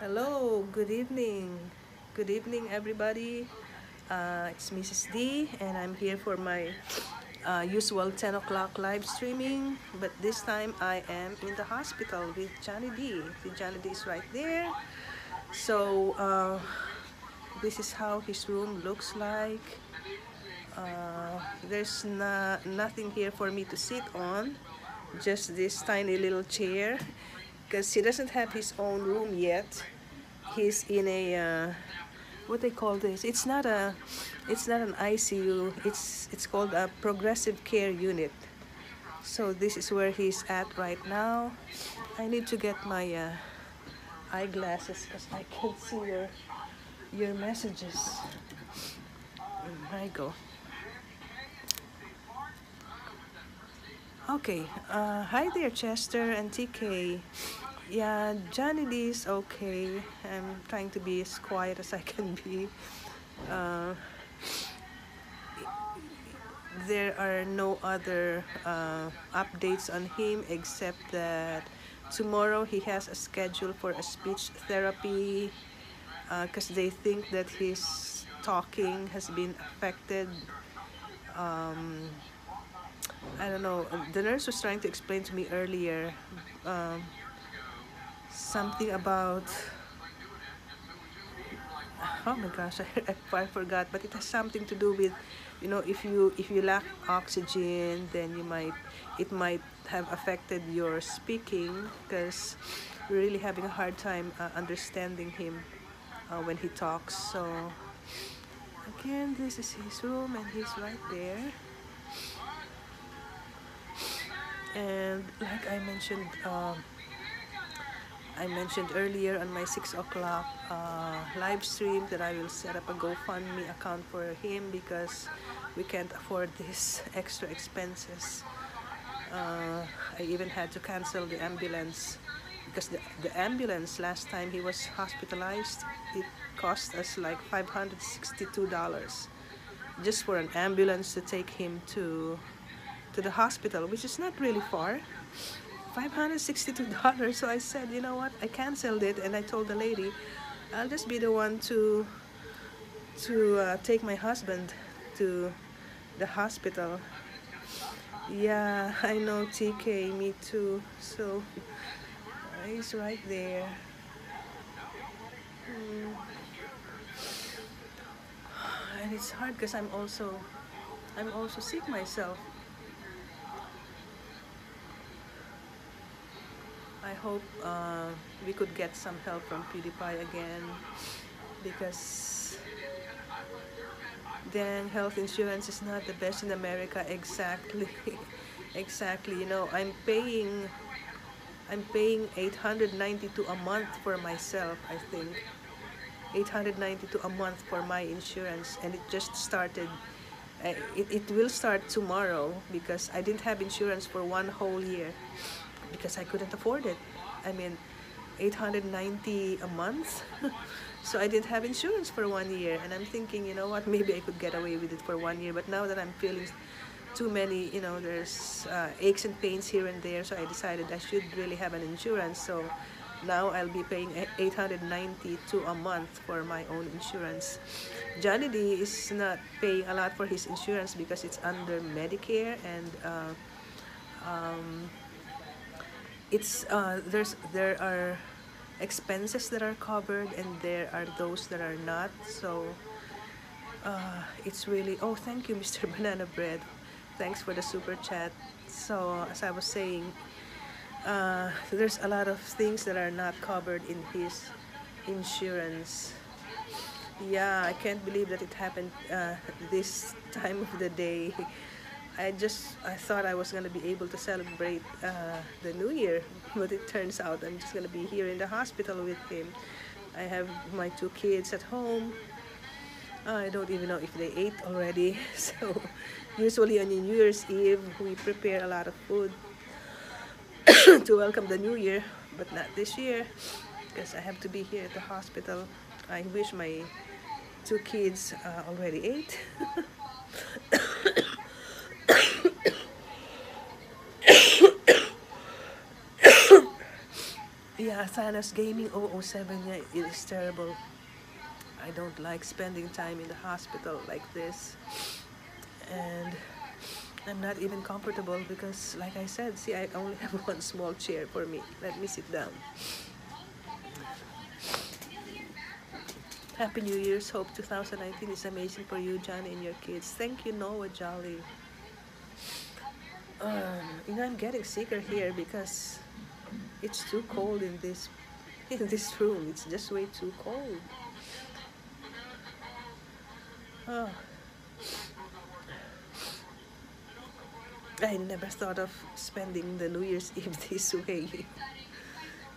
Hello, good evening. Good evening, everybody. Uh, it's Mrs. Dee, and I'm here for my uh, usual 10 o'clock live streaming. But this time I am in the hospital with Johnny Dee. Johnny Dee is right there. So, uh, this is how his room looks like. Uh, there's nothing here for me to sit on, just this tiny little chair because he doesn't have his own room yet. He's in a uh, what they call this? It's not a it's not an ICU. It's it's called a progressive care unit. So this is where he's at right now. I need to get my uh, eyeglasses because I can't see your your messages. There I go. Okay, uh, hi there, Chester and TK. Yeah, Johnny is okay. I'm trying to be as quiet as I can be. Uh, there are no other uh, updates on him except that tomorrow he has a schedule for a speech therapy because uh, they think that his talking has been affected. Um, I don't know. The nurse was trying to explain to me earlier um, something about. Oh my gosh, I, I forgot. But it has something to do with, you know, if you if you lack oxygen, then you might it might have affected your speaking because we're really having a hard time uh, understanding him uh, when he talks. So again, this is his room, and he's right there and like I mentioned um, I mentioned earlier on my 6 o'clock uh, live stream that I will set up a GoFundMe account for him because we can't afford these extra expenses. Uh, I even had to cancel the ambulance because the, the ambulance last time he was hospitalized it cost us like $562 just for an ambulance to take him to to the hospital, which is not really far. $562. So I said, you know what? I canceled it and I told the lady, I'll just be the one to to uh, take my husband to the hospital. Yeah, I know TK, me too. So he's right there. Mm. And it's hard because I'm also I'm also sick myself. I hope uh, we could get some help from PewDiePie again because then health insurance is not the best in America. Exactly. Exactly. You know I'm paying I'm paying 892 a month for myself I think. 892 a month for my insurance and it just started uh, it, it will start tomorrow because I didn't have insurance for one whole year because I couldn't afford it. I mean, 890 a month. so I didn't have insurance for one year. And I'm thinking, you know what, maybe I could get away with it for one year. But now that I'm feeling too many, you know, there's uh, aches and pains here and there. So I decided I should really have an insurance. So now I'll be paying 892 a month for my own insurance. Johnny Dee is not paying a lot for his insurance because it's under Medicare and uh, um, it's uh, there's there are expenses that are covered and there are those that are not so uh, it's really oh thank you Mr. Banana Bread. Thanks for the super chat. So as I was saying uh, there's a lot of things that are not covered in his insurance. Yeah I can't believe that it happened uh, this time of the day I just I thought I was gonna be able to celebrate uh, the New Year, but it turns out I'm just gonna be here in the hospital with him. I have my two kids at home. I don't even know if they ate already. So usually on New Year's Eve we prepare a lot of food to welcome the New Year, but not this year because I have to be here at the hospital. I wish my two kids uh, already ate. Yeah, Thanos Gaming 007, yeah, it is terrible. I don't like spending time in the hospital like this. And I'm not even comfortable because, like I said, see, I only have one small chair for me. Let me sit down. Happy New Year's. Hope 2019 is amazing for you, Johnny, and your kids. Thank you, Noah Jolly. Um, you know, I'm getting sicker here because it's too cold in this in this room. It's just way too cold. Oh. I never thought of spending the New Year's Eve this way.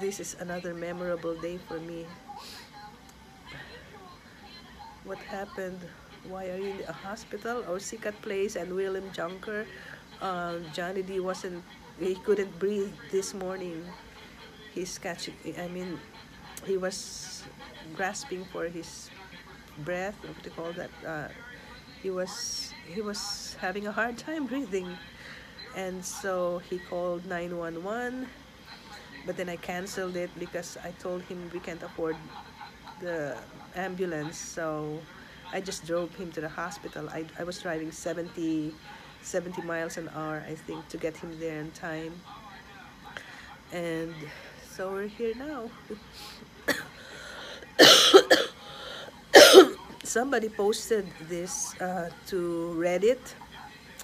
this is another memorable day for me. What happened? Why are you in a hospital or sick at place? And William Junker, uh, Johnny Dee wasn't, he couldn't breathe this morning. He's catching, I mean, he was grasping for his breath, what do you call that? Uh, he was he was having a hard time breathing and so he called 911 but then I canceled it because I told him we can't afford the ambulance so I just drove him to the hospital I, I was driving 70 70 miles an hour I think to get him there in time. And so we're here now. Somebody posted this uh, to Reddit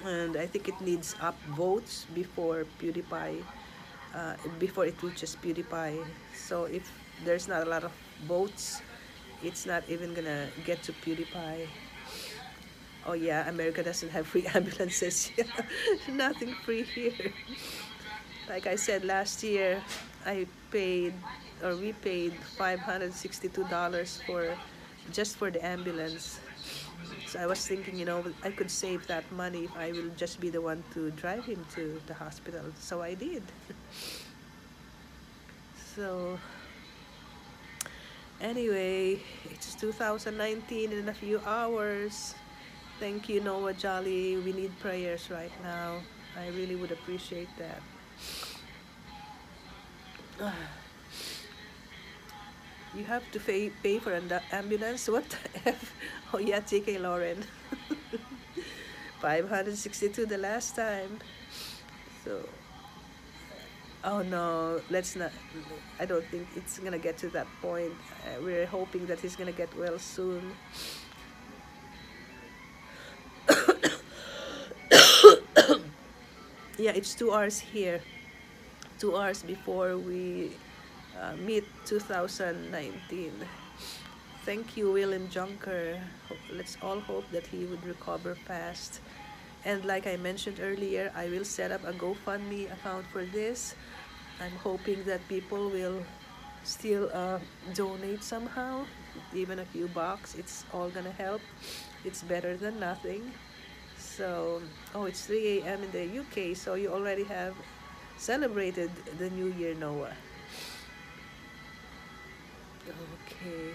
and I think it needs up votes before PewDiePie uh, before it reaches PewDiePie. So if there's not a lot of votes it's not even gonna get to PewDiePie oh yeah America doesn't have free ambulances nothing free here like I said last year I paid or we paid $562 for just for the ambulance so I was thinking, you know, I could save that money if I will just be the one to drive him to the hospital. So I did. so anyway, it's 2019 in a few hours. Thank you, Noah Jolly. We need prayers right now. I really would appreciate that. You have to pay, pay for an ambulance? What the F? Oh yeah, TK Lauren. 562 the last time. So, oh no, let's not, I don't think it's gonna get to that point. Uh, we're hoping that he's gonna get well soon. Yeah, it's two hours here. Two hours before we uh, meet 2019. Thank you, William Junker. Let's all hope that he would recover fast. And like I mentioned earlier, I will set up a GoFundMe account for this. I'm hoping that people will still uh, donate somehow, even a few bucks. It's all gonna help. It's better than nothing. So, oh, it's 3 a.m. in the UK, so you already have celebrated the New Year, Noah. Okay.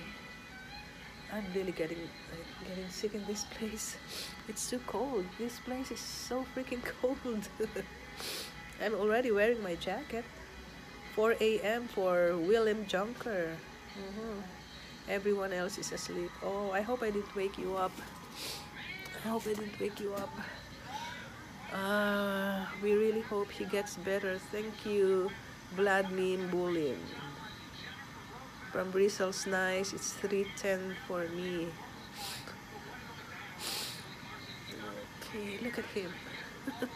I'm really getting like, getting sick in this place. It's too cold. This place is so freaking cold. I'm already wearing my jacket. 4 a.m. for William Junker. Mm -hmm. Everyone else is asleep. Oh, I hope I didn't wake you up. I hope I didn't wake you up. Uh, we really hope he gets better. Thank you, Vladimir Bulin. From Bristol's nice. It's 310 for me. Okay look at him.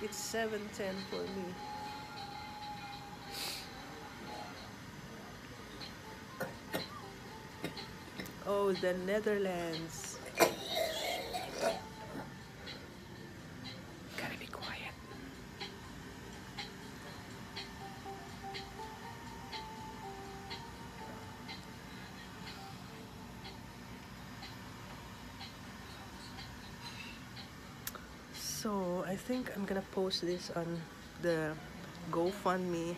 It's 710 for me the Netherlands Gotta be quiet. so I think I'm gonna post this on the GoFundMe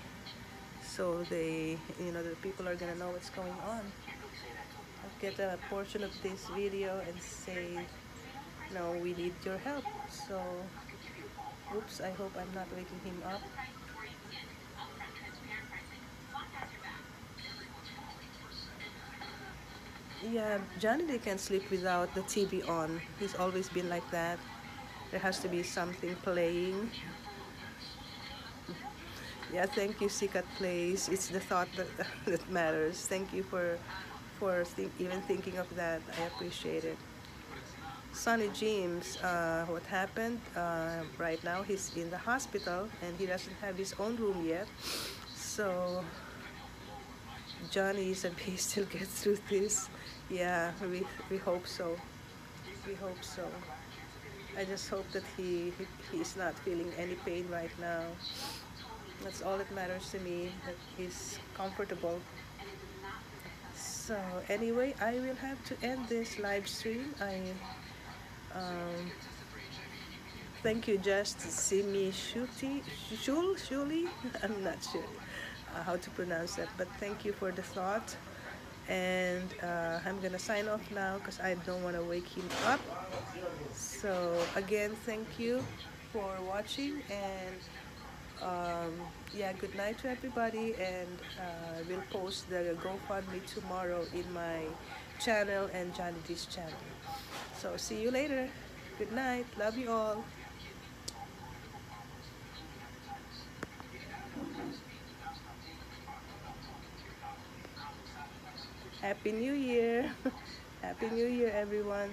so they you know the people are gonna know what's going on get a portion of this video and say no we need your help so oops, I hope I'm not waking him up. Yeah, Johnny they can sleep without the TV on. He's always been like that. There has to be something playing. Yeah, thank you, Sikat Place. It's the thought that, that matters. Thank you for for even thinking of that. I appreciate it. Sonny James, uh, what happened? Uh, right now he's in the hospital and he doesn't have his own room yet. So Johnny said he still get through this. Yeah, we, we hope so. We hope so. I just hope that he, he he's not feeling any pain right now. That's all that matters to me, that he's comfortable. So anyway, I will have to end this live stream. I um, thank you, just Simi Shuti, Shul, Shuli. I'm not sure uh, how to pronounce that, but thank you for the thought. And uh, I'm gonna sign off now because I don't want to wake him up. So again, thank you for watching and um, yeah, good night to everybody. And uh, we'll post the GoFundMe tomorrow in my channel and Dee's channel. So see you later. Good night. Love you all. Happy New Year. Happy New Year, everyone.